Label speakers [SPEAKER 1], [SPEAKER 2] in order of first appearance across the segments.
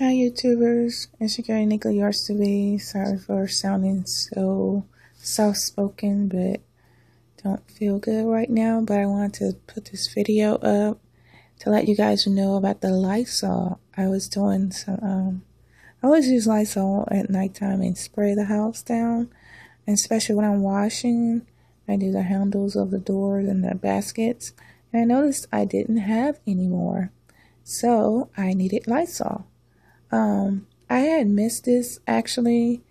[SPEAKER 1] Hi YouTubers, it's your girl Uniquely yours to be. Sorry for sounding so soft spoken, but don't feel good right now. But I wanted to put this video up to let you guys know about the Lysol. I was doing some, um, I always use Lysol at nighttime and spray the house down, and especially when I'm washing. I do the handles of the doors and the baskets, and I noticed I didn't have any more, so I needed Lysol. Um, I had missed this actually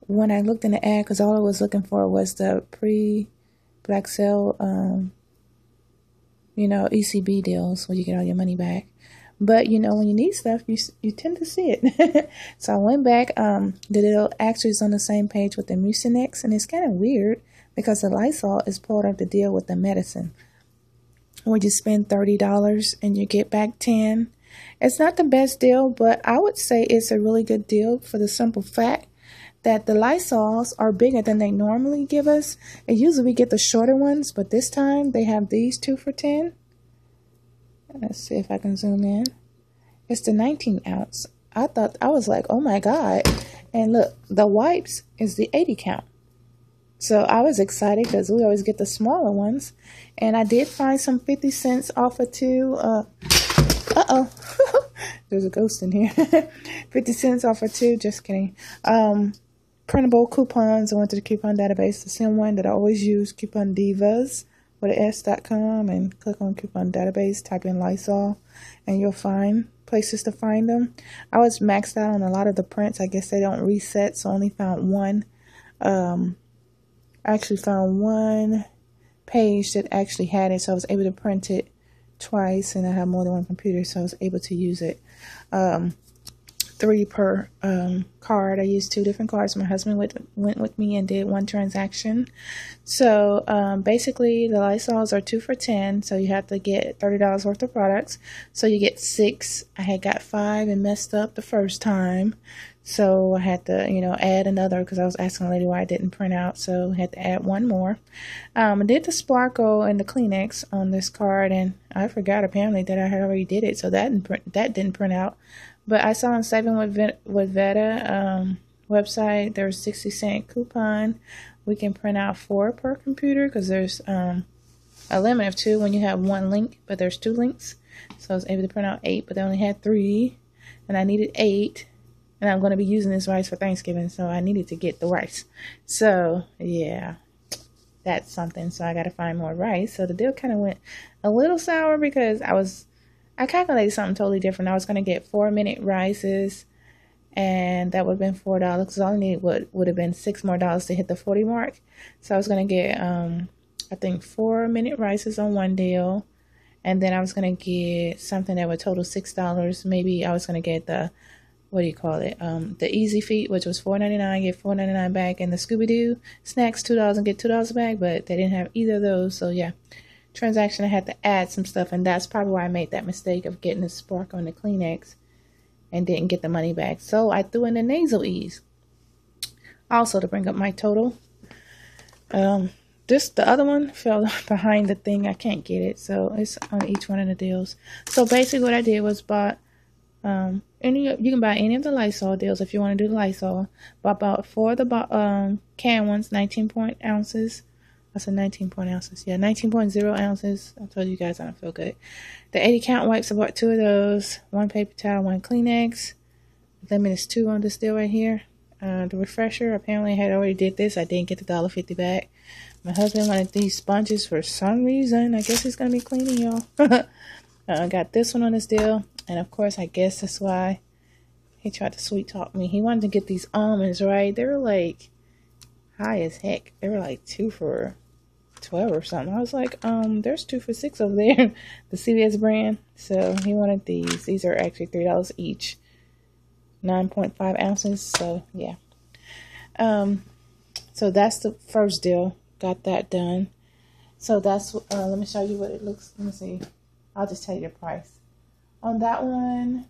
[SPEAKER 1] when I looked in the ad because all I was looking for was the pre Black Sale, um, you know, ECB deals where you get all your money back. But you know, when you need stuff, you you tend to see it. so I went back. Um, the deal actually is on the same page with the Mucinex, and it's kind of weird because the Lysol is part of the deal with the medicine, where you spend thirty dollars and you get back ten it's not the best deal, but I would say it's a really good deal for the simple fact that the Lysols are bigger than they normally give us. And usually we get the shorter ones, but this time they have these two for 10. Let's see if I can zoom in. It's the 19 ounce. I thought, I was like, oh my God. And look, the wipes is the 80 count. So I was excited because we always get the smaller ones. And I did find some 50 cents off of two. Uh, uh-oh. There's a ghost in here. 50 cents off for two. Just kidding. Um, printable coupons. I went to the coupon database, the same one that I always use, Coupon Divas with an S.com, and click on coupon database, type in Lysol, and you'll find places to find them. I was maxed out on a lot of the prints. I guess they don't reset, so I only found one. Um, I actually found one page that actually had it, so I was able to print it twice, and I have more than one computer, so I was able to use it. Um, three per um, card. I used two different cards. My husband went, went with me and did one transaction. So um, basically, the Lysols are two for ten. So you have to get thirty dollars worth of products. So you get six. I had got five and messed up the first time. So I had to, you know, add another because I was asking a lady why I didn't print out. So I had to add one more. Um, I did the sparkle and the Kleenex on this card, and I forgot apparently that I had already did it, so that didn't print, that didn't print out. But I saw on Saving with with Veta um, website there's 60 cent coupon. We can print out four per computer because there's um, a limit of two when you have one link, but there's two links. So I was able to print out eight, but they only had three, and I needed eight and I'm going to be using this rice for Thanksgiving, so I needed to get the rice. So, yeah, that's something. So I got to find more rice. So the deal kind of went a little sour because I was, I calculated something totally different. I was going to get four minute rices, and that would have been four dollars. Because all I needed would would have been six more dollars to hit the forty mark. So I was going to get, um, I think four minute rices on one deal. And then I was going to get something that would total six dollars. Maybe I was going to get the what do you call it? Um, the Easy Feet, which was four ninety nine, get four ninety nine back, and the Scooby Doo snacks two dollars and get two dollars back. But they didn't have either of those, so yeah, transaction I had to add some stuff, and that's probably why I made that mistake of getting the spark on the Kleenex and didn't get the money back. So I threw in the Nasal Ease, also to bring up my total. Um, this the other one fell behind the thing. I can't get it, so it's on each one of the deals. So basically, what I did was bought um, any you can buy any of the Lysol deals if you want to do the Lysol. But about four of the um can ones, 19 point ounces. I said 19 point ounces. Yeah, 19.0 ounces. I told you guys I don't feel good. The 80 count wipes. I bought two of those. One paper towel, one Kleenex. Lemon is two on this deal right here. Uh, the refresher. Apparently, I had already did this. I didn't get the dollar fifty back. My husband wanted these sponges for some reason. I guess he's gonna be cleaning y'all. uh, I got this one on this deal. And of course, I guess that's why he tried to sweet talk me. He wanted to get these almonds, right? They were like high as heck. They were like two for 12 or something. I was like, um, there's two for six over there, the CVS brand. So he wanted these. These are actually $3 each, 9.5 ounces. So yeah. Um, so that's the first deal. Got that done. So that's, uh, let me show you what it looks. Let me see. I'll just tell you the price. On that one,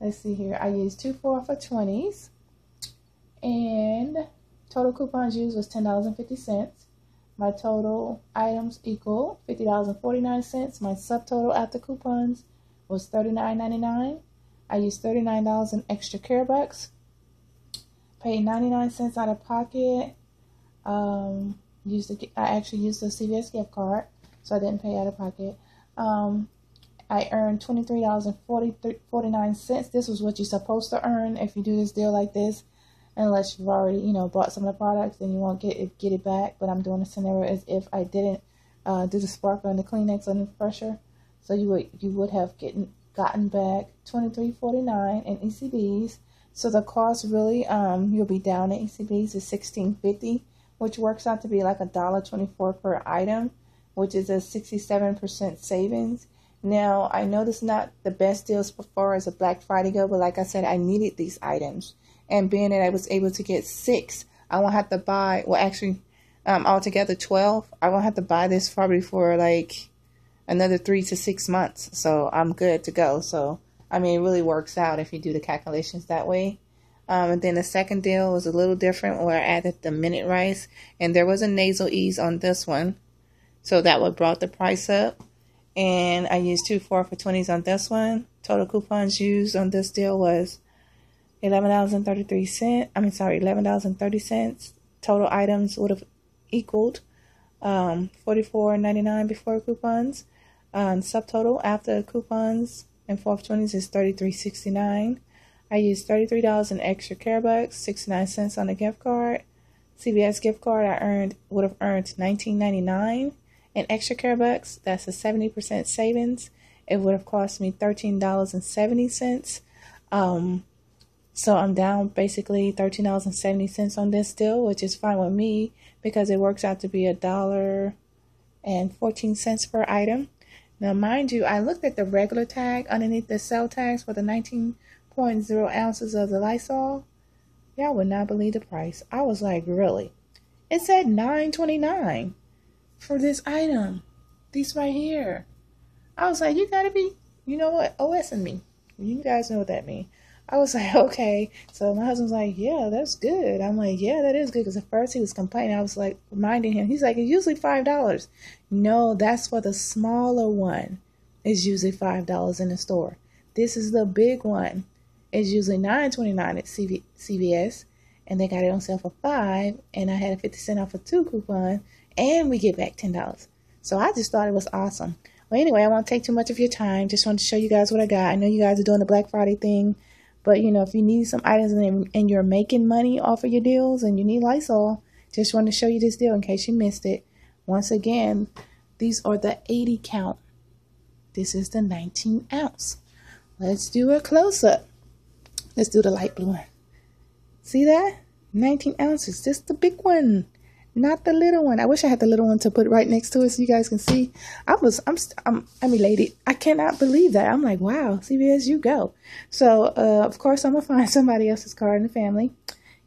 [SPEAKER 1] let's see here. I used two four for 20s. And total coupons used was $10.50. My total items equal $50.49. My subtotal after coupons was $39.99. I used $39 in extra care bucks. Paid 99 cents out of pocket. Um, used the, I actually used the CVS gift card, so I didn't pay out of pocket. Um, I earned $23.49. This was what you're supposed to earn if you do this deal like this. Unless you've already, you know, bought some of the products, then you won't get it, get it back. But I'm doing a scenario as if I didn't uh, do the sparkler and the Kleenex under pressure. So you would you would have getting gotten back $23.49 in ECBs. So the cost really, um, you'll be down in ECBs is $16.50, which works out to be like a dollar twenty-four per item, which is a 67% savings. Now, I know this is not the best deals before as a Black Friday go, but like I said, I needed these items. And being that I was able to get six, I won't have to buy, well, actually, um, altogether 12. I won't have to buy this probably for like another three to six months. So I'm good to go. So, I mean, it really works out if you do the calculations that way. Um, and then the second deal was a little different where I added the minute rice and there was a nasal ease on this one. So that what brought the price up and I used two four for twenties on this one. Total coupons used on this deal was eleven dollars and thirty three cents. I mean, sorry, eleven dollars and thirty cents. Total items would have equaled um, forty four ninety nine before coupons. Um, subtotal after coupons and four for twenties is thirty three sixty nine. I used thirty three dollars in extra care bucks, sixty nine cents on the gift card. CVS gift card I earned would have earned nineteen ninety nine in extra care bucks, that's a 70% savings. It would have cost me $13.70. Um, so I'm down basically $13.70 on this deal, which is fine with me because it works out to be a dollar and 14 cents per item. Now, mind you, I looked at the regular tag underneath the sale tags for the 19.0 ounces of the Lysol. Y'all would not believe the price. I was like, really? It said 9.29 for this item. These right here. I was like, you gotta be, you know what, OS and me. You guys know what that means. I was like, okay. So my husband's like, yeah, that's good. I'm like, yeah, that is good. Because at first he was complaining. I was like, reminding him. He's like, it's usually $5. No, that's for the smaller one. It's usually $5 in the store. This is the big one. It's usually $9.29 at CV- CVS. And they got it on sale for 5 And I had a 50 cent off a two coupon and we get back $10. So I just thought it was awesome. Well, anyway, I won't take too much of your time. Just wanted to show you guys what I got. I know you guys are doing the Black Friday thing, but you know, if you need some items and, you're making money off of your deals and you need Lysol, just wanted to show you this deal in case you missed it. Once again, these are the 80 count. This is the 19 ounce. Let's do a close up. Let's do the light blue one. See that? 19 ounces. This is the big one not the little one. I wish I had the little one to put right next to it so you guys can see. I was, I'm, I'm, I'm elated. I cannot believe that. I'm like, wow, CVS, you go. So, uh, of course, I'm gonna find somebody else's card in the family.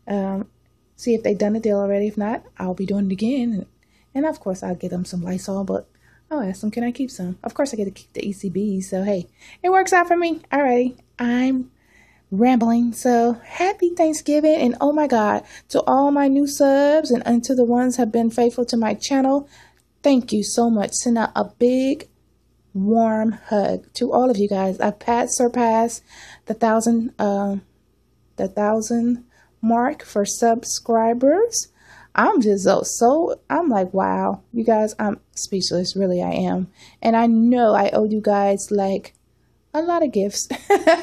[SPEAKER 1] Um, see if they've done the deal already. If not, I'll be doing it again. And, and of course, I'll get them some Lysol. But I'll ask them, can I keep some? Of course, I get to keep the ECBs. So hey, it works out for me. Alrighty, I'm rambling. So happy Thanksgiving and oh my God, to all my new subs and, and to the ones have been faithful to my channel, thank you so much. Send out a big warm hug to all of you guys. I've passed surpassed the thousand um the thousand mark for subscribers. I'm just so, so I'm like, wow, you guys, I'm speechless. Really, I am. And I know I owe you guys like a lot of gifts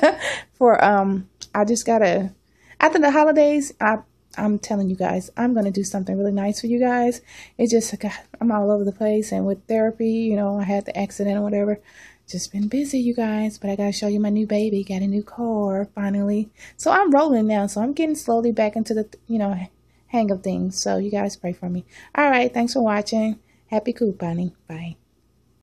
[SPEAKER 1] for um I just gotta after the holidays I I'm telling you guys I'm gonna do something really nice for you guys. It just I'm all over the place and with therapy, you know, I had the accident or whatever. Just been busy, you guys, but I gotta show you my new baby. Got a new car finally, so I'm rolling now. So I'm getting slowly back into the you know hang of things. So you guys pray for me. All right, thanks for watching. Happy couponing. Bye.